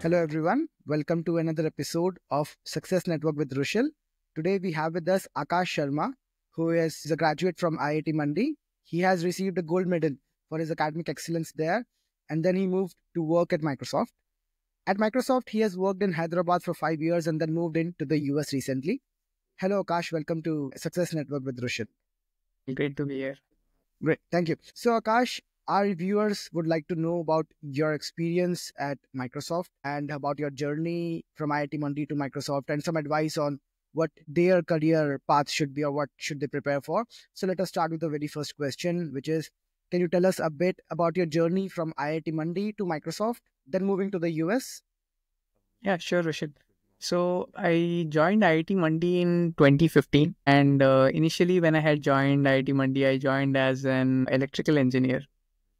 Hello, everyone. Welcome to another episode of Success Network with Rushil. Today, we have with us Akash Sharma, who is a graduate from IIT Mandi. He has received a gold medal for his academic excellence there, and then he moved to work at Microsoft. At Microsoft, he has worked in Hyderabad for five years and then moved into the US recently. Hello, Akash. Welcome to Success Network with Rushil. Great to be here. Great. Thank you. So, Akash, our viewers would like to know about your experience at Microsoft and about your journey from IIT Mandi to Microsoft and some advice on what their career path should be or what should they prepare for. So let us start with the very first question, which is can you tell us a bit about your journey from IIT Mandi to Microsoft, then moving to the US? Yeah, sure, Rushil. So I joined IIT Mandi in 2015, and uh, initially when I had joined IIT Mandi, I joined as an electrical engineer.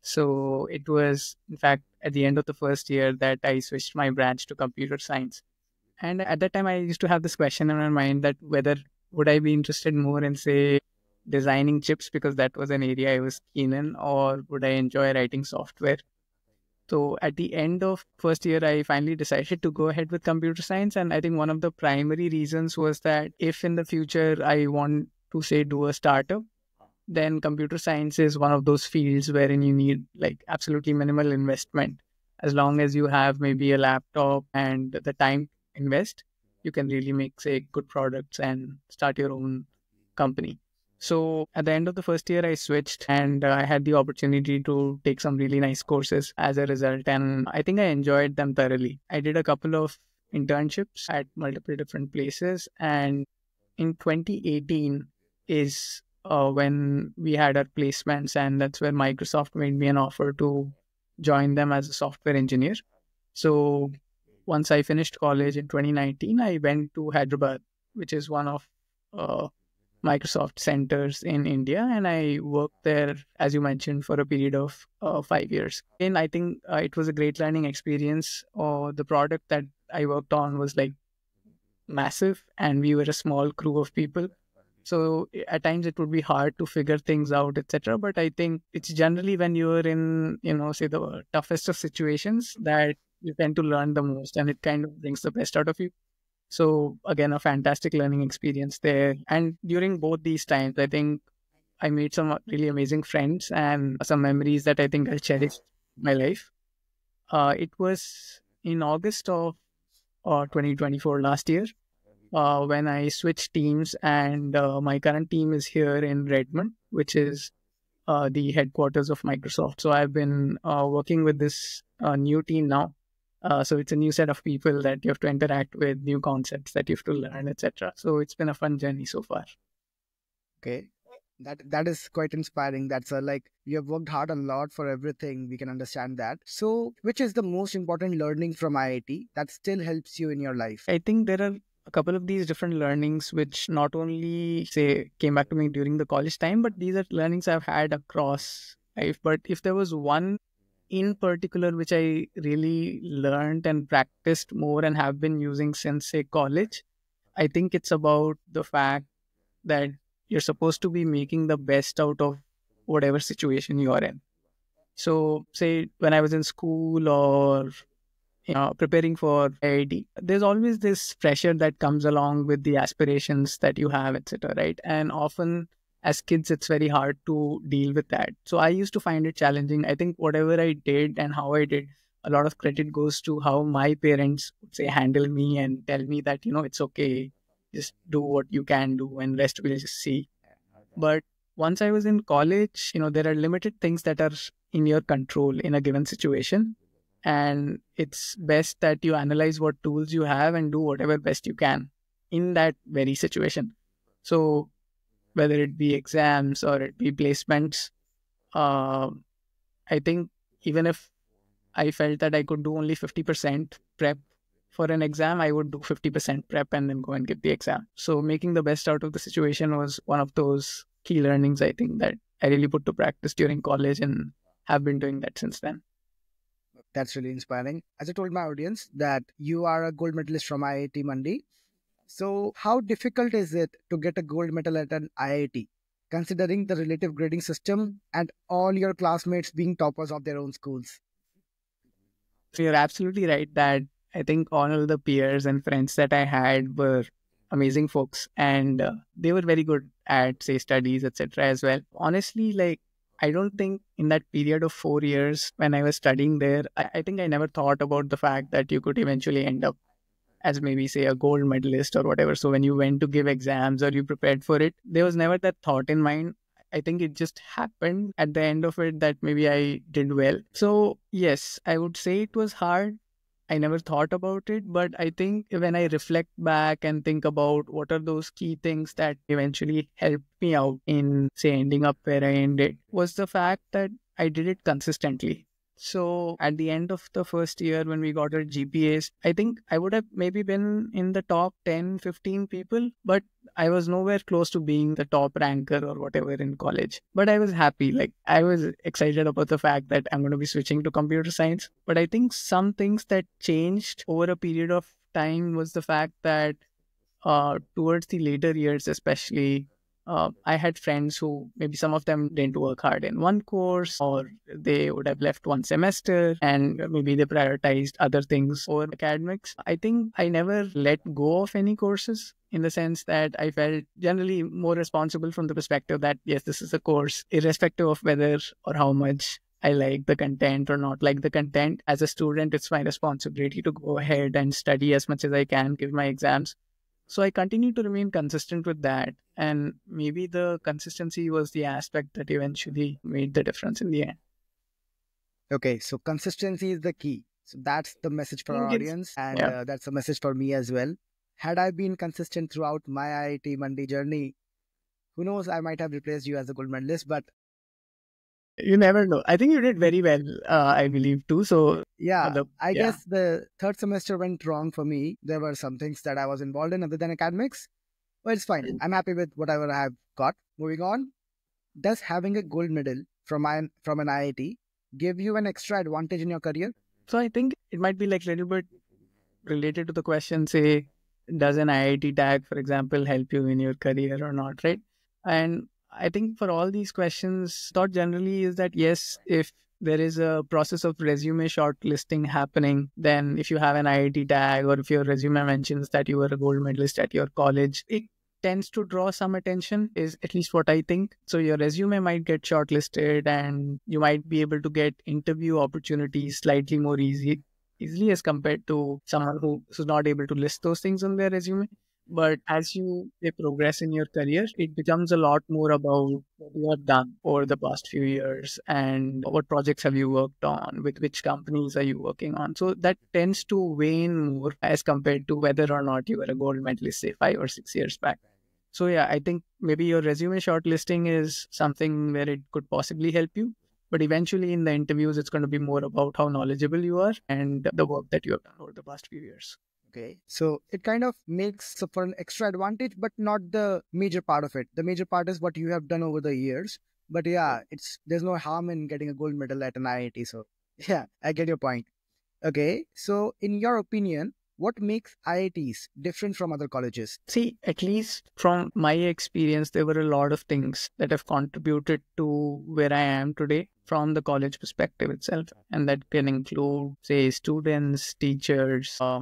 So it was, in fact, at the end of the first year that I switched my branch to computer science. And at that time, I used to have this question in my mind that whether would I be interested more in, say, designing chips because that was an area I was keen in, or would I enjoy writing software? So at the end of first year, I finally decided to go ahead with computer science. And I think one of the primary reasons was that if in the future I want to say do a startup, then computer science is one of those fields wherein you need like absolutely minimal investment. As long as you have maybe a laptop and the time invest, you can really make say good products and start your own company. So at the end of the first year, I switched and uh, I had the opportunity to take some really nice courses as a result. And I think I enjoyed them thoroughly. I did a couple of internships at multiple different places. And in 2018 is uh, when we had our placements, and that's where Microsoft made me an offer to join them as a software engineer. So once I finished college in 2019, I went to Hyderabad, which is one of uh, Microsoft centers in India, and I worked there, as you mentioned, for a period of uh, five years. And I think uh, it was a great learning experience. Uh, the product that I worked on was like massive, and we were a small crew of people. So at times it would be hard to figure things out, etc. But I think it's generally when you're in, you know, say the toughest of situations that you tend to learn the most, and it kind of brings the best out of you. So again, a fantastic learning experience there. And during both these times, I think I made some really amazing friends and some memories that I think I'll cherish my life. Uh, it was in August of uh, 2024 last year uh, when I switched teams, and uh, my current team is here in Redmond, which is uh, the headquarters of Microsoft. So I've been uh, working with this uh, new team now. Uh, so it's a new set of people that you have to interact with, new concepts that you have to learn, etc. So it's been a fun journey so far. Okay, that that is quite inspiring that's a, like you have worked hard a lot for everything we can understand that so which is the most important learning from iit that still helps you in your life i think there are a couple of these different learnings which not only say came back to me during the college time but these are learnings i've had across life. But if there was one in particular which i really learned and practiced more and have been using since say college i think it's about the fact that you're supposed to be making the best out of whatever situation you're in. So say when i was in school or know, preparing for IIT, there's always this pressure that comes along with the aspirations that you have, etc. Right, and often as kids, it's very hard to deal with that. So I used to find it challenging. I think whatever I did and how I did, a lot of credit goes to how my parents would say handle me and tell me that you know it's okay, just do what you can do, and rest we'll just see. But once I was in college, you know, there are limited things that are in your control in a given situation and it's best that you analyze what tools you have and do whatever best you can in that very situation. So whether it be exams or it be placements uh, i think even if i felt that i could do only 50% prep for an exam i would do 50% prep and then go and get the exam. So making the best out of the situation was one of those key learnings i think that i really put to practice during college and have been doing that since then that's really inspiring. As I told my audience that you are a gold medalist from IIT Mandi. So how difficult is it to get a gold medal at an IIT, considering the relative grading system and all your classmates being toppers of their own schools? You're absolutely right that I think all the peers and friends that I had were amazing folks and uh, they were very good at say studies etc as well honestly like i don't think in that period of four years when i was studying there I, I think i never thought about the fact that you could eventually end up as maybe say a gold medalist or whatever so when you went to give exams or you prepared for it there was never that thought in mind I think it just happened at the end of it that maybe I did well. So, yes, I would say it was hard I never thought about it, but I think when I reflect back and think about what are those key things that eventually helped me out in, say, ending up where I ended, was the fact that I did it consistently. So at the end of the first year, when we got our GPAs, I think I would have maybe been in the top 10, 15 people, but I was nowhere close to being the top ranker or whatever in college. But I was happy. Like I was excited about the fact that I'm going to be switching to computer science. But I think some things that changed over a period of time was the fact that uh, towards the later years, especially, uh, I had friends who maybe some of them didn't work hard in one course or they would have left one semester and maybe they prioritized other things over academics. I think I never let go of any courses in the sense that I felt generally more responsible from the perspective that, yes, this is a course, irrespective of whether or how much I like the content or not like the content. As a student, it's my responsibility to go ahead and study as much as I can, give my exams. So I continue to remain consistent with that. And maybe the consistency was the aspect that eventually made the difference in the end. Okay, so consistency is the key. So that's the message for our audience, and yeah. uh, that's a message for me as well. Had I been consistent throughout my IIT Mandi journey, who knows, I might have replaced you as a gold medalist, but you never know. I think you did very well, uh, I believe too. So yeah, the, I yeah. guess the third semester went wrong for me. There were some things that I was involved in other than academics, but it's fine. Mm. I'm happy with whatever I have got. Moving on, does having a gold medal from my, from an IIT give you an extra advantage in your career? So I think it might be like a little bit related to the question. Say, does an IIT tag, for example, help you in your career or not? Right? And I think for all these questions, thought generally is that yes, if there is a process of resume shortlisting happening, then if you have an IIT tag or if your resume mentions that you were a gold medalist at your college, it tends to draw some attention is at least what i think. So your resume might get shortlisted and you might be able to get interview opportunities slightly more easy easily as compared to someone who is not able to list those things on their resume but as you progress in your career, it becomes a lot more about what you have done over the past few years and what projects have you worked on, with which companies are you working on. So that tends to wane more as compared to whether or not you were a gold medalist, say five or six years back. So yeah, I think maybe your resume shortlisting is something where it could possibly help you. But eventually in the interviews, it's going to be more about how knowledgeable you are and the work that you have done over the past few years. Okay. So it kind of makes for an extra advantage, but not the major part of it. The major part is what you have done over the years. But yeah, it's there's no harm in getting a gold medal at an IIT. So yeah, I get your point. Okay. So in your opinion, what makes IITs different from other colleges? See, at least from my experience, there were a lot of things that have contributed to where I am today from the college perspective itself. And that can include, say, students, teachers, uh,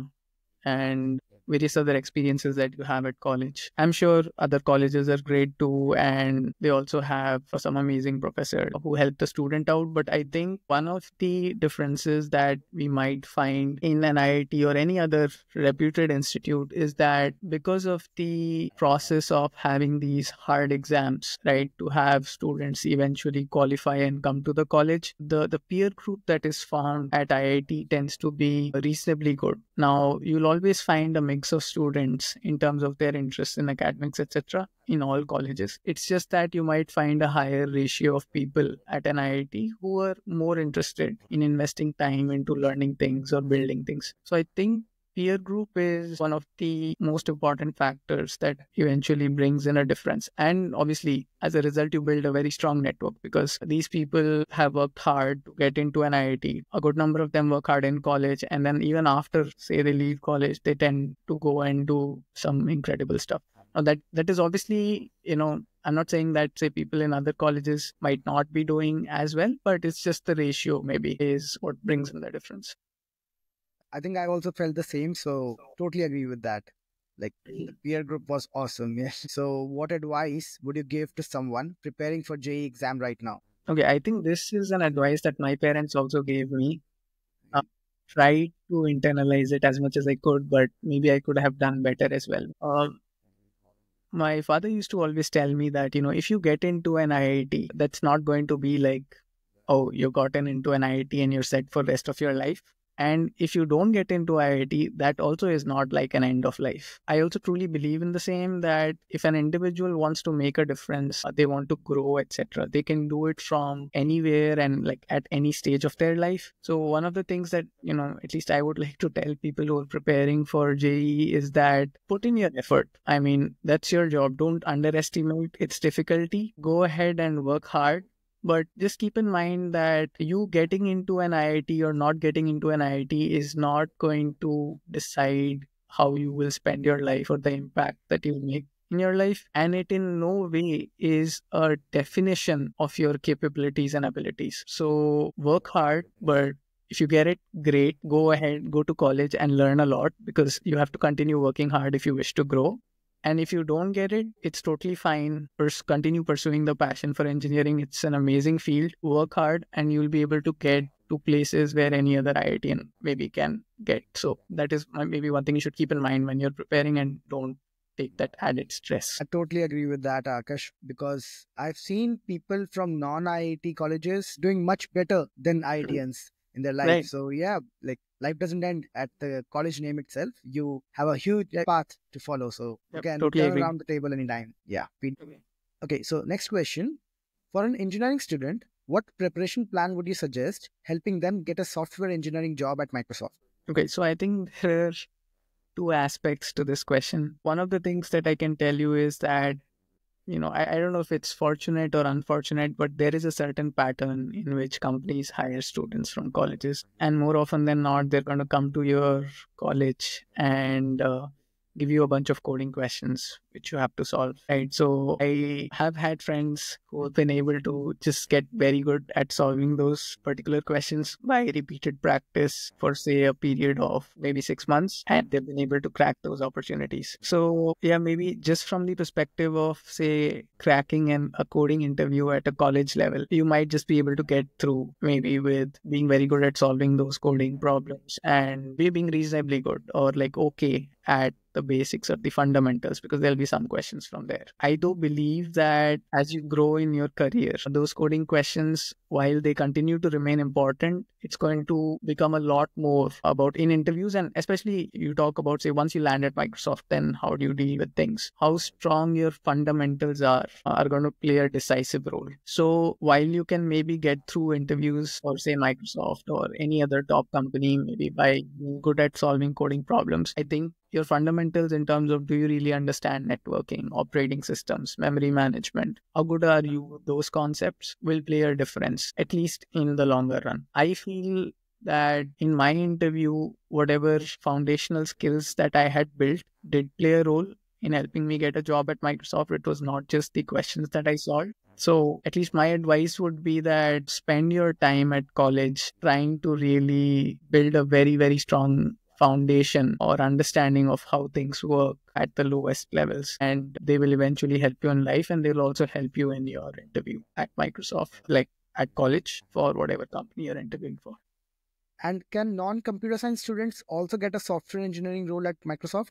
and various other experiences that you have at college. I'm sure other colleges are great too, and they also have some amazing professors who help the student out. But I think one of the differences that we might find in an IIT or any other reputed institute is that because of the process of having these hard exams, right, to have students eventually qualify and come to the college, the, the peer group that is formed at IIT tends to be reasonably good. Now, you'll always find a mix of students in terms of their interest in academics, etc., in all colleges. It's just that you might find a higher ratio of people at an IIT who are more interested in investing time into learning things or building things. So I think peer group is one of the most important factors that eventually brings in a difference. And obviously, as a result, you build a very strong network because these people have worked hard to get into an IIT. A good number of them work hard in college. And then even after, say, they leave college, they tend to go and do some incredible stuff. Now that that is obviously, you know, I'm not saying that say people in other colleges might not be doing as well, but it's just the ratio maybe is what brings in the difference. I think I also felt the same. So totally agree with that. Like the peer group was awesome. Yeah. So what advice would you give to someone preparing for JEE exam right now? Okay, I think this is an advice that my parents also gave me. Uh, try to internalize it as much as I could, but maybe I could have done better as well. Uh, my father used to always tell me that, you know, if you get into an IIT, that's not going to be like, oh, you gotten into an IIT and you're set for rest of your life. And if you don't get into IIT, that also is not like an end of life. I also truly believe in the same that if an individual wants to make a difference, uh, they want to grow, etc., they can do it from anywhere and like at any stage of their life. So one of the things that, you know, at least I would like to tell people who are preparing for JEE is that put in your effort. I mean, that's your job. Don't underestimate its difficulty. Go ahead and work hard but just keep in mind that you getting into an IIT or not getting into an IIT is not going to decide how you will spend your life or the impact that you make in your life. And it in no way is a definition of your capabilities and abilities. So work hard, but if you get it, great. Go ahead, go to college and learn a lot because you have to continue working hard if you wish to grow. And if you don't get it, it's totally fine. Pers- continue pursuing the passion for engineering. It's an amazing field. Work hard, and you'll be able to get to places where any other IITian maybe can get. So that is maybe one thing you should keep in mind when you're preparing, and don't take that added stress. I totally agree with that, Akash, because I've seen people from non IIT colleges doing much better than IITians in their life. Right. So yeah, like life doesn't end at the college name itself. You have a huge path to follow. So you can totally turn agree. around the table anytime. Yeah. Okay. Okay. So next question. For an engineering student, what preparation plan would you suggest helping them get a software engineering job at Microsoft? Okay, so I think there are two aspects to this question. One of the things that I can tell you is that, you know, I, I don't know if it's fortunate or unfortunate, but there is a certain pattern in which companies hire students from colleges. And more often than not, they're going to come to your college and uh, give you a bunch of coding questions which you have to solve, right? So I have had friends who have been able to just get very good at solving those particular questions by repeated practice for say a period of maybe six months and they've been able to crack those opportunities so yeah maybe just from the perspective of say cracking an a coding interview at a college level you might just be able to get through maybe with being very good at solving those coding problems and be being reasonably good or like okay at the basics or the fundamentals because there'll be some questions from there. I do believe that as you grow in your career, those coding questions, while they continue to remain important, it's going to become a lot more about in interviews. And especially you talk about, say, once you land at Microsoft, then how do you deal with things? How strong your fundamentals are, are going to play a decisive role. So while you can maybe get through interviews or say Microsoft or any other top company, maybe by being good at solving coding problems, I think your fundamentals in terms of do you really understand networking, operating systems, memory management, how good are you those concepts will play a difference, at least in the longer run. I feel that in my interview, whatever foundational skills that I had built did play a role in helping me get a job at Microsoft. It was not just the questions that I solved. So, at least my advice would be that spend your time at college trying to really build a very, very strong foundation or understanding of how things work at the lowest levels. And they will eventually help you in life and they'll also help you in your interview at microsoft like at college for whatever company you're interviewing for. And can non computer science students also get a software engineering role at Microsoft?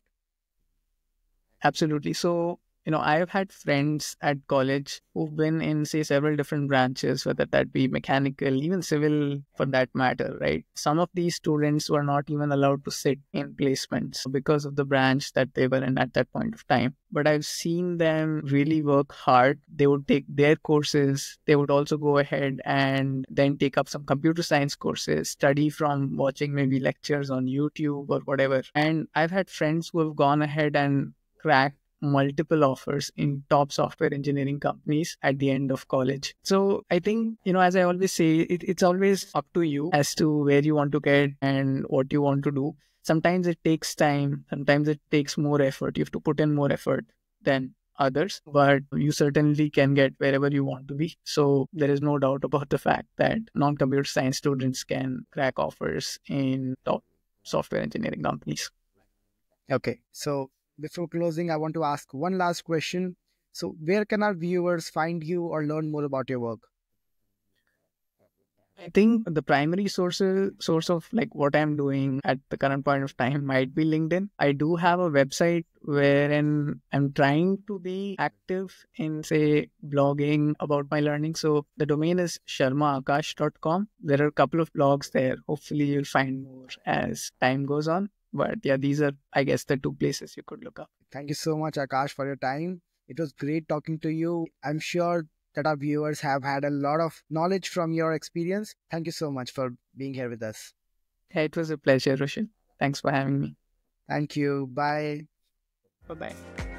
absolutely. So you know i've had friends at college who've been in say several different branches whether that be mechanical even civil for that matter right? Some of these students were not even allowed to sit in placements because of the branch that they were in at that point of time. But i've seen them really work hard. They would take their courses. They would also go ahead and then take up some computer science courses study from watching maybe lectures on youtube or whatever. And i've had friends who have gone ahead and cracked multiple offers in top software engineering companies at the end of college. So I think, you know, as I always say, it, it's always up to you as to where you want to get and what you want to do. Sometimes it takes time, sometimes it takes more effort. You have to put in more effort than others, but you certainly can get wherever you want to be. So there is no doubt about the fact that non computer science students can crack offers in top software engineering companies. Okay. So before closing, I want to ask one last question. So where can our viewers find you or learn more about your work? I think the primary source source of like what I'm doing at the current point of time might be LinkedIn. I do have a website wherein I'm trying to be active in say blogging about my learning. So the domain is sharmaakash.com. There are a couple of blogs there. Hopefully you'll find more as time goes on. But yeah, these are I guess the two places you could look up. Thank you so much, Akash, for your time. It was great talking to you. I'm sure that our viewers have had a lot of knowledge from your experience. Thank you so much for being here with us. Yeah, it was a pleasure, Rushil. Thanks for having me. Thank you. Bye. Bye bye.